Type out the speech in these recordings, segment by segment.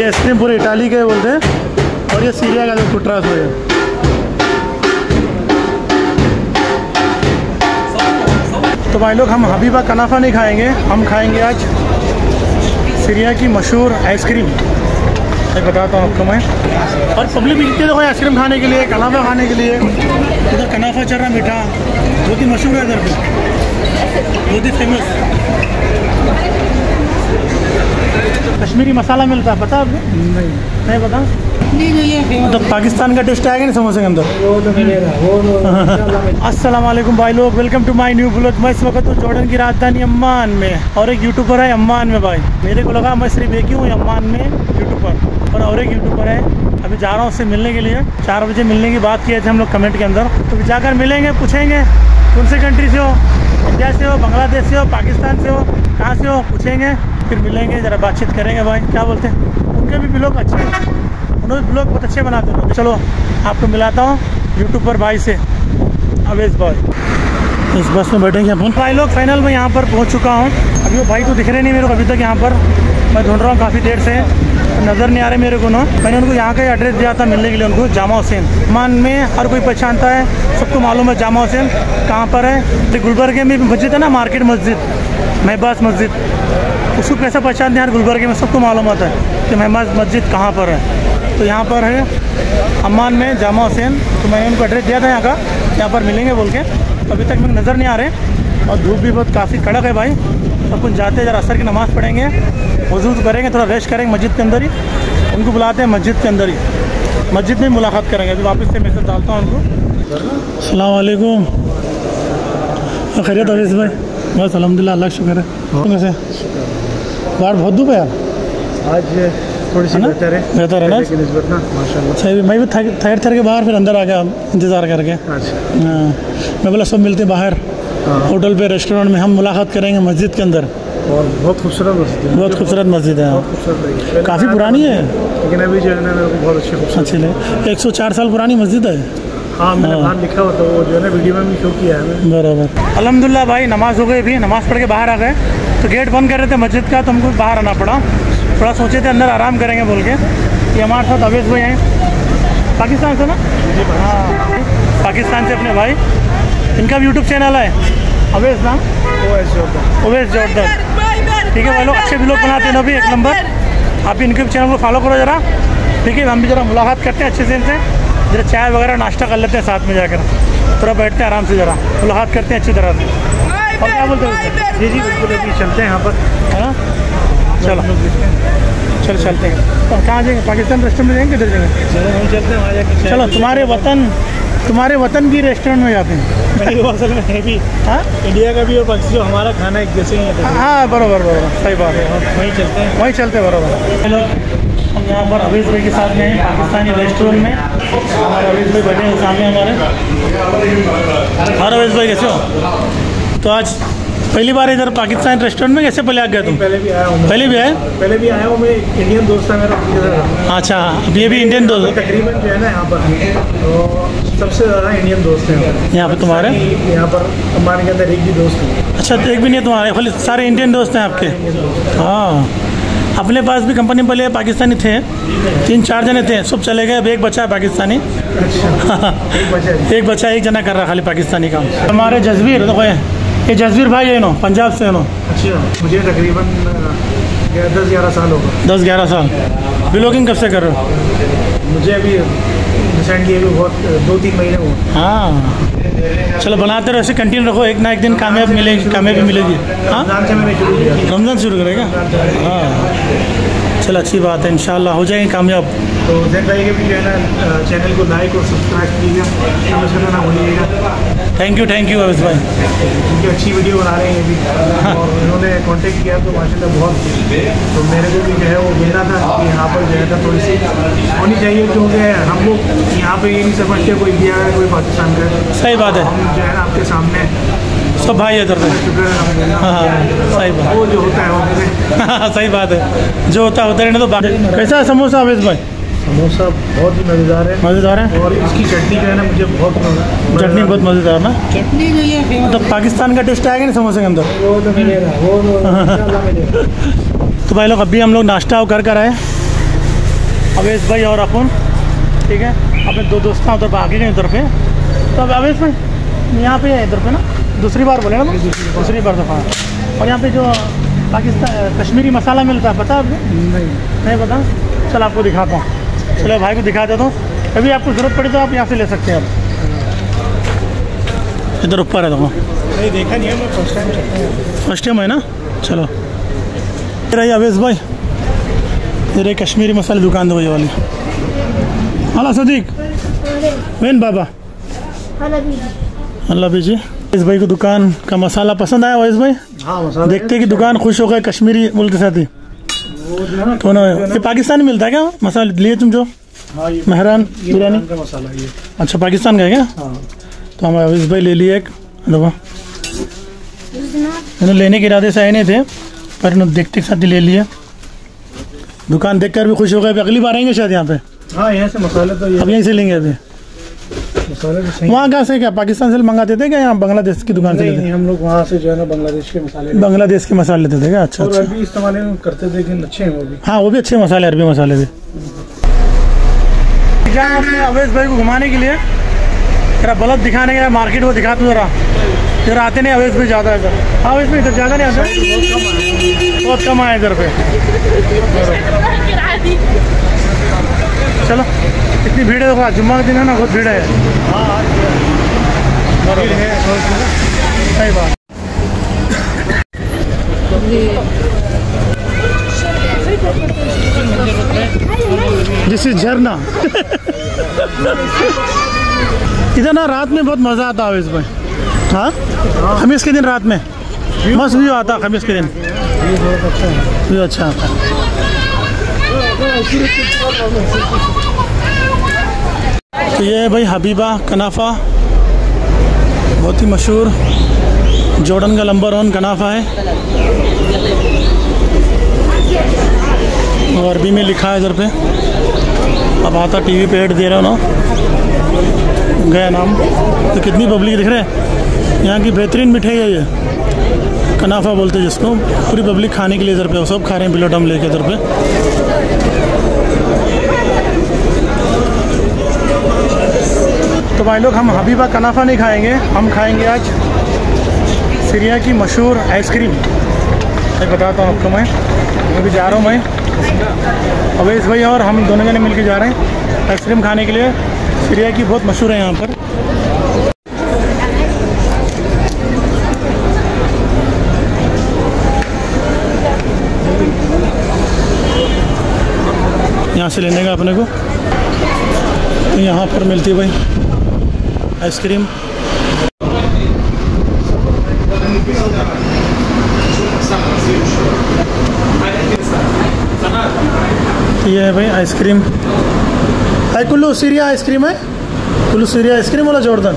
ये आइसक्रीम पूरे इटाली के बोलते हैं और ये सीरिया का जो कुट्रास हो है तो भाई लोग, हम हबीबा कनाफा नहीं खाएँगे। हम खाएँगे आज सीरिया की मशहूर आइसक्रीम। मैं बताता हूँ आपको मैं। और पब्लिक भी कितने देखो आइसक्रीम खाने के लिए, कनाफा खाने के लिए। इधर कनाफा चल रहा मीठा। बहुत ही मशहूर है इधर पे बहुत ही फ़ेमस कश्मीरी मसाला मिलता है पता है आपको? नहीं। नहीं पता? मतलब पाकिस्तान का टेस्ट आएगा ना समोसे के अंदर? अस्सलाम वालेकुम भाई लोग welcome to my new blog. मैं इस वक्त हूँ जॉर्डन की राजधानी अम्मान में और एक यूट्यूबर है अम्मान में भाई। मेरे को लगा मैं सिर्फ़ एक ही हूँ अम्मान में यूट्यूबर और और एक यूट्यूबर है। अभी जा रहा हूँ उससे मिलने के लिए। चार बजे मिलने की बात किए थे हम लोग कमेंट के अंदर। तो जाकर मिलेंगे पूछेंगे कौन से कंट्री से हो? इंडिया से हो बांग्लादेश से हो पाकिस्तान से हो कहाँ से हो पूछेंगे। फिर मिलेंगे, ज़रा बातचीत करेंगे भाई क्या बोलते हैं? उनके भी ब्लॉग अच्छे हैं। उन्होंने ब्लॉग बहुत अच्छे बनाते हैं चलो, आपको मिलाता हूँ यूट्यूब पर भाई से, अवेश भाई। इस बस में बैठेंगे अपन भाई लोग फाइनल में यहाँ पर पहुँच चुका हूँ। अभी वो भाई तो दिख रहे नहीं मेरे को अभी तक यहाँ पर। मैं ढूंढ रहा हूँ काफ़ी देर से। नज़र नहीं आ रहे मेरे को ना। मैंने उनको यहाँ का ही एड्रेस दिया था मिलने के लिए उनको, जामा हुसैन। मान में हर कोई पहचानता है, सबको मालूम है जामा हुसैन कहाँ पर है। तो गुलबर्गे में मस्जिद है ना, मार्केट मस्जिद महबाज मस्जिद। उसको कैसे पहचानते हैं गुलबर्गे में? सबको मालूम है कि महबाज मस्जिद कहाँ पर है। तो यहाँ पर है अम्मान में जामा हुसैन। तो मैंने उनको एड्रेस दिया था यहाँ का। यहाँ पर मिलेंगे बोल के। अभी तक मेरे नज़र नहीं आ रहे। और धूप भी बहुत काफ़ी कड़क है भाई। तो कुछ जाते हैं, जरा असर की नमाज़ पढ़ेंगे। वज़ू करेंगे, थोड़ा रेस्ट करेंगे मस्जिद के अंदर ही। उनको बुलाते हैं मस्जिद के अंदर ही। मस्जिद में मुलाकात करेंगे। अभी वापस से मैसेज डालता हूँ उनको। सलामकुम खैरियत अवेश भाई। बस अलहमदिल्ला अल्लाह शुक्र है। कैसे बाहर बहुत धूप है यार। आज थोड़ी सी है। बेहतर है बेहतर है ना? सही मैं भी ठहर ठहर के बाहर फिर अंदर आ गया इंतज़ार करके। अच्छा। हाँ। मैं बोला सब मिलते बाहर। हाँ। होटल पे रेस्टोरेंट में हम मुलाकात करेंगे मस्जिद के अंदर। और बहुत खूबसूरत मस्जिद है। बहुत खूबसूरत मस्जिद है। काफ़ी पुरानी है। लेकिन अभी जो है ना मेरे को बहुत अच्छी खूबसूरत अच्छी लगे। एक सौ चार साल पुरानी मस्जिद है। हाँ मैंने हाँ। बाहर लिखा हुआ था वो जो है ना वीडियो में भी शो किया है बराबर। अलहमदिल्ला भाई नमाज़ हो गई भी नमाज़ पढ़ के बाहर आ गए। तो गेट बंद कर रहे थे मस्जिद का तो हमको बाहर आना पड़ा। थोड़ा सोचे थे अंदर आराम करेंगे बोल के। ये हमारे साथ अवेश भाई हैं। पाकिस्तान से ना? हाँ। पाकिस्तान से अपने भाई। इनका भी यूट्यूब चैनल है। अवेश नाम वो जोरदार जॉर्डन ठीक है भाई लोग अच्छे भी लोग बनाते हैं ना भी एक नंबर आप भी इनके भी चैनल को फॉलो करो जरा। ठीक है हम भी जरा मुलाकात करते हैं अच्छे से इनसे। जरा चाय वगैरह नाश्ता कर लेते हैं साथ में जाकर। थोड़ा बैठते हैं आराम से जरा। मुलाकात करते हैं अच्छी तरह से। और क्या बोलते हैं? जी जी बिल्कुल अभी चलते हैं यहाँ पर। है? ना चलो। हैं चलो चलते हैं। तो कहाँ जाएँगे? पाकिस्तान रेस्टोरेंट में जाएँगे किधर जाएँगे? चलो हम चलते हैं वहाँ जाके चलो तुम्हारे वतन तुम्हारे वतन भी रेस्टोरेंट में जाते हैं। नहीं वो असल में है भी। हाँ? इंडिया का भी और पाकिस्तान जो हमारा खाना एक जैसे ही है। हाँ बरोबर बरोबर। सही बात है। वहीं चलते हैं। वहीं चलते बरोबर। हेलो हम यहाँ पर अवेश भाई के साथ में हैं पाकिस्तानी रेस्टोरेंट में। हमारे अवेश भाई बैठे हैं सामने हमारे। हर अवेश भाई कैसे हो? तो आज पहली बार इधर पाकिस्तान रेस्टोरेंट में कैसे पहले आ गया तुम? पहले भी आया हूँ पहले भी आए? पहले भी आया हूँ मैं इंडियन दोस्त था मेरा अच्छा अब ये भी इंडियन दोस्त। तकरीबन जो है ना यहाँ पर तो सबसे ज़्यादा इंडियन दोस्त हैं। यहाँ पे तुम्हारे? यहाँ पर हमारे के अंदर एक भी दोस्त नहीं अच्छा तो एक भी नहीं तुम्हारे खाली सारे इंडियन दोस्त हैं आपके? हाँ। अपने पास भी कंपनी पहले पाकिस्तानी थे? तीन चार जने थे सब चले गए अब एक बचा है पाकिस्तानी। अच्छा एक बचा एक बच्चा एक जना कर रहा खाली पाकिस्तानी काम। हमारे जसवीर देखो ये जसवीर भाई है नो पंजाब से है नो अच्छा मुझे तकरीबन दस ग्यारह साल होगा दस ग्यारह साल। ब्लॉगिंग कब से कर रहे हो? मुझे अभी रिसेंटली अभी बहुत दो तीन महीने हुए। हाँ। चलो बनाते रहो ऐसे कंटिन्यू रखो एक ना एक दिन कामयाब मिलेगी कामयाबी मिलेगी। हाँ? रमज़ान शुरू किया। रमज़ान शुरू करेगा? हाँ। चलो अच्छी बात है इंशाल्लाह हो जाएँगे कामयाब। तो जैन भाई के भी जो है ना चैनल को लाइक और सब्सक्राइब कीजिएगा ना भूलिएगा thank you thank you Avesh भाई क्योंकि अच्छी वीडियो बना रहे हैं ये भी। और इन्होंने कांटेक्ट किया तो माशाल्लाह बहुत तो मेरे को भी जो है वो मिलना था कि यहाँ पर जो है थोड़ी सी होनी चाहिए क्योंकि हम लोग यहाँ पे ये नहीं समझते कोई इंडिया का है, कोई पाकिस्तान का। सही बात है। हम जो है आपके सामने सब भाई है शुक्र है। हाँ हाँ सही बात। वो जो होता है वो सही बात है। जो होता है होता रहने तो कैसा समोसा अवेश भाई समोसा बहुत ही मज़ेदार है। मज़ेदार है? और इसकी चटनी जो है ना मुझे बहुत मज़ा- चटनी बहुत मज़ेदार ना? चटनी जो ये फ़ेमस मतलब पाकिस्तान का टेस्ट आएगा ना समोसे के अंदर? वो तो मिलेगा वो तो मिलेगा। तो भाई लोग अभी हम लोग नाश्ता कर कर आए। अवेश भाई और अपन ठीक है? अपने दो दोस्त हैं उधर भागे गए उधर पे। तो अब अवेश भाई यहाँ पे इधर पे ना? दूसरी बार बोले ना दूसरी बार दफ़ा और यहाँ पे जो पाकिस्तान कश्मीरी मसाला मिलता है पता है आपको? नहीं। नहीं पता? चल आपको दिखाता हूँ। चलो भाई को दिखा देता हूँ। कभी आपको ज़रूरत पड़े तो आप यहाँ से ले सकते हैं आप इधर ऊपर है देखो नहीं देखा नहीं है फ़र्स्ट टाइम फ़र्स्ट टाइम है। ना? चलो। ये रही अवेश भाई। ये कश्मीरी मसाले दुकान दो ये वाली। हाला सदीक। वेन बाबा। अल्लाह बीजी अवेश भाई को दुकान का मसाला पसंद आया अवेश भाई? हाँ मसाला देखते कि दुकान खुश हो गए कश्मीरी मुल्क के साथ ही। जो तो ना ये पाकिस्तान में मिलता है क्या? मसाला लिए तुम जो? हाँ मेहरान बिरयानी? का मसाला ये। अच्छा पाकिस्तान का है क्या? हाँ। तो हम अवेश भाई ले लिए एक देखो लेने के इरादे से आए नहीं थे पर देखते के साथ ही ले लिए। दुकान देखकर भी खुश हो गए अगली बार आएँगे शायद यहाँ पे। हाँ यहाँ से मसाले तो ये अब यहीं से लेंगे अभी। वहाँ कहाँ से क्या? पाकिस्तान से मंगाते थे क्या? यहाँ बांग्लादेश की दुकान से नहीं लेते नहीं हम लोग वहाँ से जो है ना बांग्लादेश के मसाले बांग्लादेश के मसाले लेते थे क्या? अच्छा। और अच्छा। अभी इस्तेमाल करते थे लेकिन अच्छे हैं वो भी। हाँ वो भी अच्छे मसाले अरबी मसाले हमने अवेश भाई को घुमाने के लिए? तेरा बल्ब दिखाने के लिए मार्केट को दिखा तू जरा। इधर आते नहीं अवेश भाई ज़्यादा इधर। हाँ अवेश भाई इधर ज़्यादा नहीं आते। बहुत कम आए इधर पे। चलो। इतनी भीड़ है जुम्मा का दिन है ना, बहुत भीड़ है। सही बात। दिस इज़ झरना। इधर ना, रात में बहुत मज़ा आता है इसमें हाँ? खमीस के दिन रात में। मस्त व्यू आता खमीस के दिन। व्यू अच्छा आता है। तो ये है भाई हबीबा कनाफा। बहुत ही मशहूर जॉर्डन का नंबर वन कनाफा है। और अरबी में लिखा है इधर पे। अब आता टीवी पे ऐड दे रहा हो ना। गया नाम। तो कितनी पब्लिक दिख रहे हैं? यहाँ की बेहतरीन मिठाई है ये। कनाफा बोलते हैं जिसको। पूरी पब्लिक खाने के लिए इधर पे सब खा रहे हैं बिलोटम लेके इधर पे। भाई लोग, हम हबीबा कनाफा नहीं खाएँगे। हम खाएँगे आज सीरिया की मशहूर आइसक्रीम। मैं बताता हूँ आपको मैं। मैं भी जा रहा हूँ मैं अवेश भाई और हम दोनों जने मिलके जा रहे हैं आइसक्रीम खाने के लिए। सीरिया की बहुत मशहूर है यहाँ पर। यहाँ से लेने का अपने को। यहाँ पर मिलती है भाई। आइसक्रीम। ये है भाई आइसक्रीम। है कुल्लू सीरिया आइसक्रीम है? कुल्लू सीरिया आइसक्रीम वाला जॉर्डन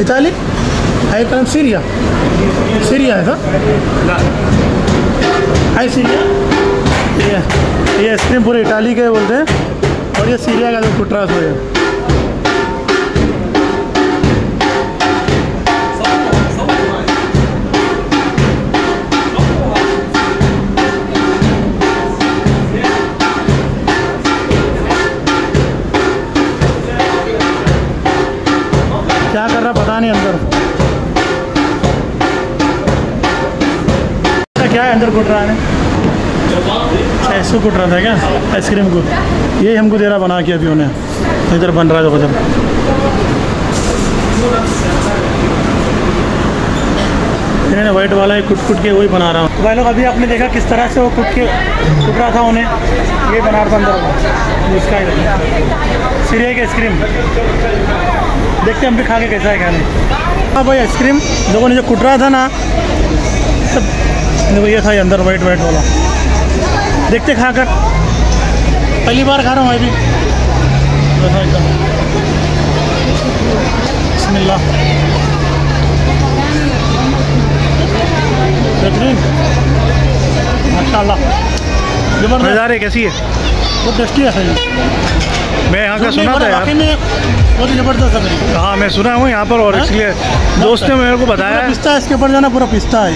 इताली। है का नाम सीरिया। सीरिया है था हाय सीरिया। ये ये आइसक्रीम पूरे इटाली के बोलते हैं। और ये सीरिया का जो कुट्रास हो है। क्या कर रहा पता नहीं अंदर। क्या है अंदर कुट रहा है? अच्छा इसको कुट रहा था क्या? आइसक्रीम को। ये हमको दे रहा बना के अभी उन्हें। इधर बन रहा है इन्होंने वाइट वाला है कुट कुट के वही बना रहा हूँ। भाई लोग, अभी आपने देखा किस तरह से वो कुट के कुट रहा था उन्हें? ये बना रहा था अंदर। इसका सीरिया की आइसक्रीम? देखते हैं हम भी खा के कैसा है खाने हाँ भाई आइसक्रीम लोगों ने जो कुट रहा था ना सब देखो ये था ये अंदर वाइट वाइट वाला। देखते खा कर पहली बार खा रहा हूँ मैं भी बेहतरीन। ज़बरदस्त। नज़ारे कैसी है? बहुत टेस्टी है सही। मैं यहाँ का सुना था यार। बहुत ही ज़बरदस्त है हाँ मैं सुना हूँ यहाँ पर और हाँ? इसलिए दोस्त ने मेरे को बताया है। पिस्ता है इसके ऊपर जाना पूरा पिस्ता है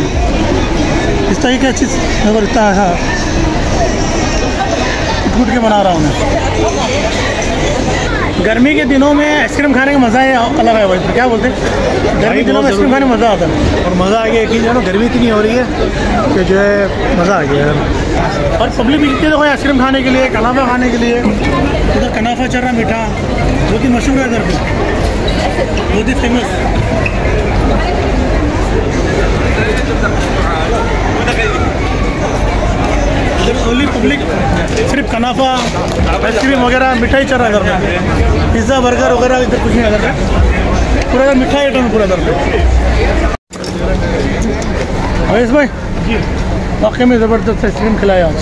पिस्ता ही क्या चीज़ अगर इतना ऐसा कूट के बना रहा हूँ मैं। गर्मी के दिनों में आइसक्रीम खाने का मज़ा ही अलग है भाई। क्या बोलते हैं? गर्मी के दिनों में आइसक्रीम खाने में मज़ा आता है। और मज़ा आ गया कि जो है गर्मी इतनी हो रही है कि जो है मज़ा आ गया। और पब्लिक भी कितने देखो आइसक्रीम खाने के लिए कनाफा खाने के लिए? उधर कनाफा चल रहा मीठा। बहुत ही मशहूर है इधर पे बहुत ही फ़ेमस ओनली पब्लिक सिर्फ़ कनाफा आइसक्रीम वगैरह मिठाई चल रहा है इधर पे पिज़्ज़ा बर्गर वगैरह इधर कुछ नहीं है इधर पे पूरा इधर मिठाई आइटम पूरा इधर पे अवेश भाई जी। वाकई में ज़बरदस्त आइसक्रीम खिलाया आज।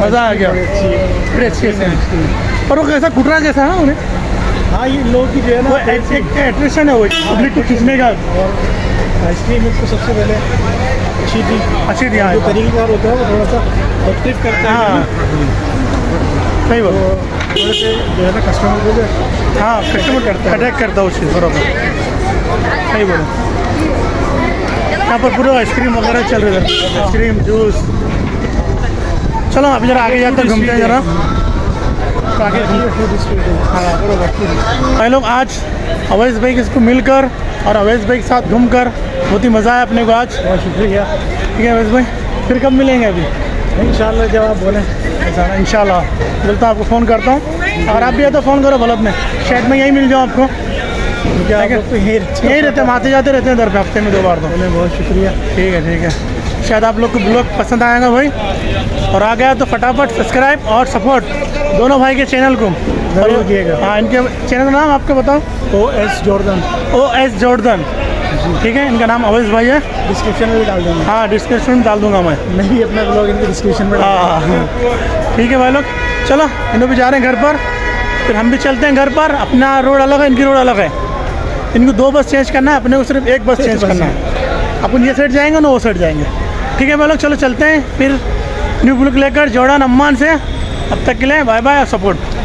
मज़ा आ गया। बड़ी अच्छी आइसक्रीम पर वो कैसा कुटरा कैसा है उन्हें? हाँ ये लोग की जो है ना एक एट्रेशन है वो पब्लिक को खींचने का। आइसक्रीम इसको सबसे पहले अच्छी थी। अच्छी थी हाँ। जो तरीक़ेकार होता है वो थोड़ा सा तकलीफ़ करता है। हाँ। सही तो बोलो थोड़े से जो है ना कस्टमर को जो हाँ कस्टमर करता है। अटैक करता है उस चीज़ बराबर। सही बोलो। यहाँ पर पूरा आइसक्रीम वगैरह चल रहे थे आइसक्रीम जूस। चलो अभी जरा आगे जाते हैं घूमते हैं जरा तो आगे फ़ूड स्ट्रीट है। हाँ बरोबर भाई लोग आज अवैस भाई इसको मिलकर और अवैस भाई के साथ घूमकर बहुत ही मज़ा आया अपने को आज। बहुत शुक्रिया। ठीक है अवैस भाई फिर कब मिलेंगे अभी? इन जब आप बोलें। ऐसा ना इंशाल्लाह चलता आपको फ़ोन करता हूँ। और आप भी आता फ़ोन करो बल्ब में। शायद मैं यहीं मिल जाऊँ आपको। तो यहीं रहते यहीं रहते हैं हम आते जाते रहते हैं पे हफ़्ते में दो बार तो। बोले बहुत शुक्रिया। ठीक है ठीक है। शायद आप लोग को ब्लॉग पसंद आएगा भाई। और आ गया तो फटाफट सब्सक्राइब और सपोर्ट। दोनों भाई के चैनल को। किएगा। हाँ इनके चैनल का नाम आपको बताओ। O S Jordan O S Jordan ठीक है इनका नाम अवैस भाई है। डिस्क्रिप्शन में भी डाल दूँगा। हाँ डिस्क्रिप्शन में डाल दूँगा मैं। मैं भी अपना ब्लॉग इनके डिस्क्रिप्शन में हाँ। ठीक है भाई लोग चलो इन भी जा रहे हैं घर पर। फिर हम भी चलते हैं घर पर। अपना रोड अलग है इनकी रोड अलग है। इनको दो बस चेंज करना है अपने को सिर्फ़ एक बस चेंज करना है। अपन ये साइड जाएँगे ना वो साइड जाएँगे। ठीक है भाई लोग चलो चलते हैं। फिर न्यू ब्लॉक लेकर जौड़ान अम्मान से। अब तक के लिए बाय बाय सपोर्ट।